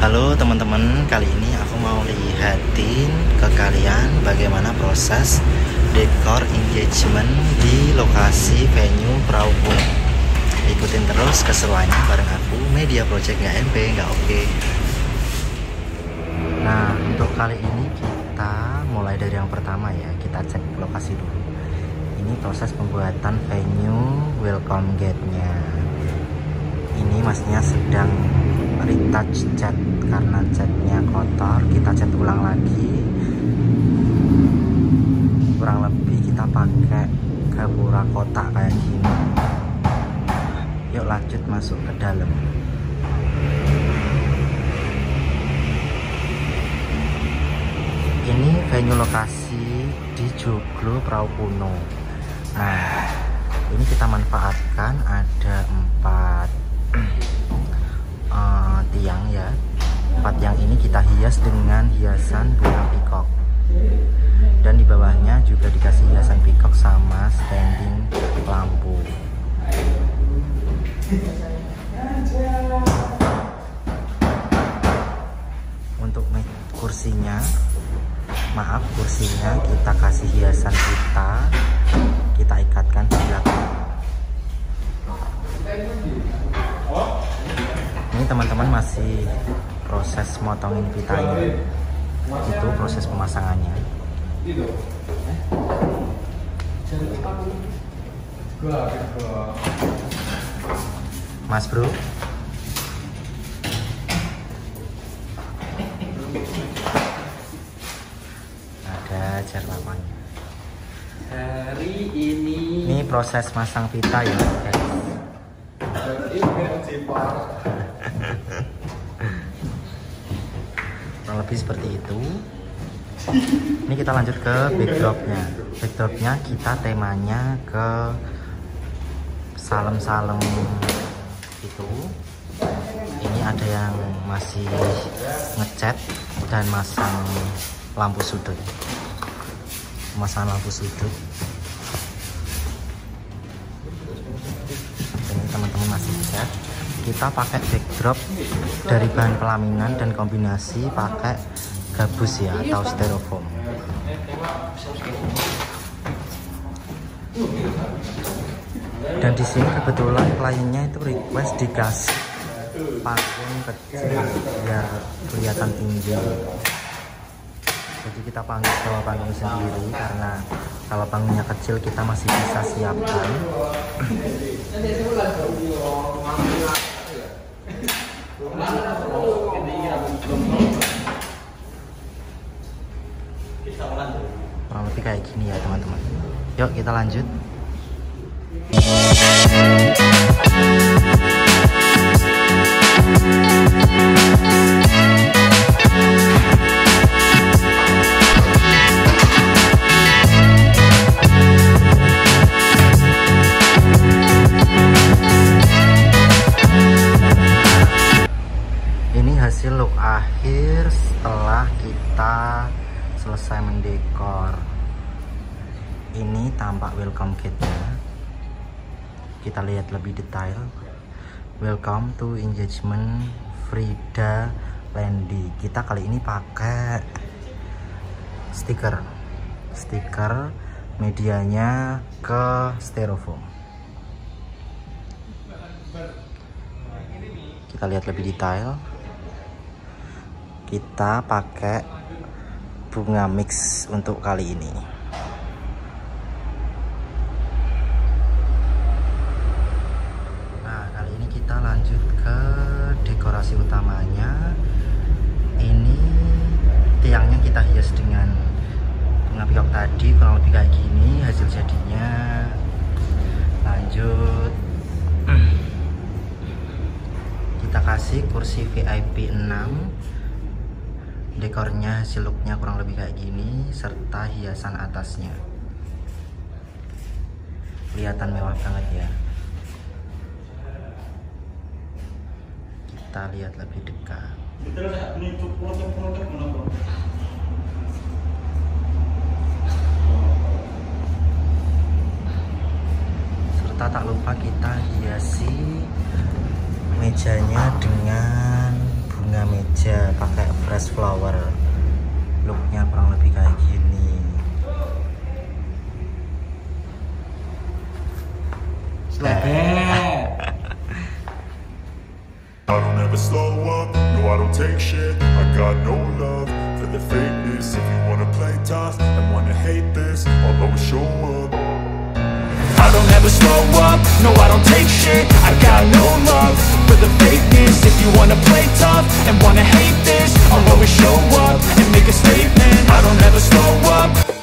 Halo teman-teman, kali ini aku mau lihatin ke kalian bagaimana proses dekor engagement di lokasi venue Perahu Ikutin terus keseruannya bareng aku, Media Project nggak MP, nggak oke. Nah, untuk kali ini kita mulai dari yang pertama ya, kita cek lokasi dulu. Ini proses pembuatan venue welcome gate-nya. Ini masnya sedang retouch cat karena catnya kotor kita cat ulang lagi. Kurang lebih kita pakai gapura kotak kayak gini. Yuk lanjut masuk ke dalam. Ini venue lokasi di Joglo Perahu Kuno. Nah ini kita manfaatkan ada empat tiang ya. Empat tiang ini kita hias dengan hiasan bunga pikok dan di bawahnya juga dikasih hiasan pikok sama standing lampu. Untuk kursinya maaf kursinya kita kasih hiasan kita. Kita ikatkan di belakang ini teman-teman masih proses motongin pitanya. Itu proses pemasangannya. Mas bro. Ada jar lapangnya hari ini ini proses masang pita ya guys lebih seperti itu. Ini kita lanjut ke backdropnya. Backdropnya kita temanya ke salem-salem itu. Ini ada yang masih ngecat dan masang lampu sudut. Masang lampu sudut. Ini teman-teman masih cat kita pakai backdrop dari bahan pelaminan dan kombinasi pakai gabus ya atau styrofoam. Dan di sini kebetulan kliennya itu request dikasih panggung kecil biar kelihatan tinggi. Jadi kita panggil sewa panggung sendiri karena kalau panggungnya kecil kita masih bisa siapkan kurang lebih kayak gini ya teman-teman. Yuk kita lanjut kita selesai mendekor. Ini tampak welcome kit-nya. Kita lihat lebih detail. Welcome to engagement Frida Landy kita kali ini pakai stiker. Stiker medianya ke styrofoam. Kita lihat lebih detail kita pakai bunga mix untuk kali ini. Nah kali ini kita lanjut ke dekorasi utamanya. Ini tiangnya kita hias dengan bunga pikok tadi kurang lebih kayak gini hasil jadinya. Lanjut. Kita kasih kursi VIP 6 dekornya hasil looknya kurang lebih kayak gini serta hiasan atasnya. Kelihatan mewah banget ya. Kita lihat lebih dekat. Serta tak lupa kita hiasi mejanya dengan bunga meja pakai fresh flower. Looknya kurang lebih kayak gini. I don't ever slow up, no I don't take shit. I got no love for the fakeness. If you wanna play tough and wanna hate this I'll always show up and make a statement. I don't ever slow up